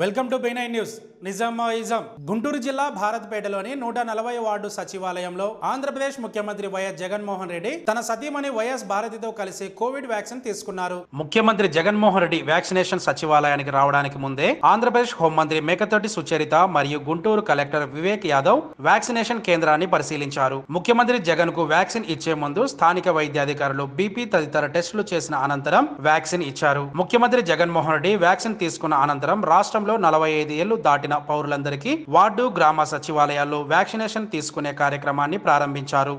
Welcome to బెనై news. నిజామాయిజం. గుంటూరు జిల్లా భారత్పేటలోని నూట నలభై వార్డు సచివాలయంలో ఆంధ్రప్రదేశ్ ముఖ్యమంత్రి వైఎస్ జగన్మోహన్ రెడ్డి తన సతీమణి వైఎస్ భారతితో కలిసి కోవిడ్ వ్యాక్సిన్ తీసుకున్నారు. ముఖ్యమంత్రి జగన్మోహన్ రెడ్డి వ్యాక్సినేషన్ సచివాలయానికి రావడానికి ముందే ఆంధ్రప్రదేశ్ హోంమంత్రి మేకతోటి సుచరిత మరియు గుంటూరు కలెక్టర్ వివేక్ యాదవ్ వ్యాక్సినేషన్ కేంద్రాన్ని పరిశీలించారు. ముఖ్యమంత్రి జగన్కు వ్యాక్సిన్ ఇచ్చే ముందు స్థానిక వైద్యాధికారులు బీపీ తదితర టెస్టులు చేసిన అనంతరం వ్యాక్సిన్ ఇచ్చారు. ముఖ్యమంత్రి జగన్మోహన్ రెడ్డి వ్యాక్సిన్ తీసుకున్న అనంతరం రాష్ట్రంలో నలభై ఐదు ఏళ్ళు దాటిన పౌరులందరికీ వార్డు గ్రామ సచివాలయాల్లో వ్యాక్సినేషన్ తీసుకునే కార్యక్రమాన్ని ప్రారంభించారు.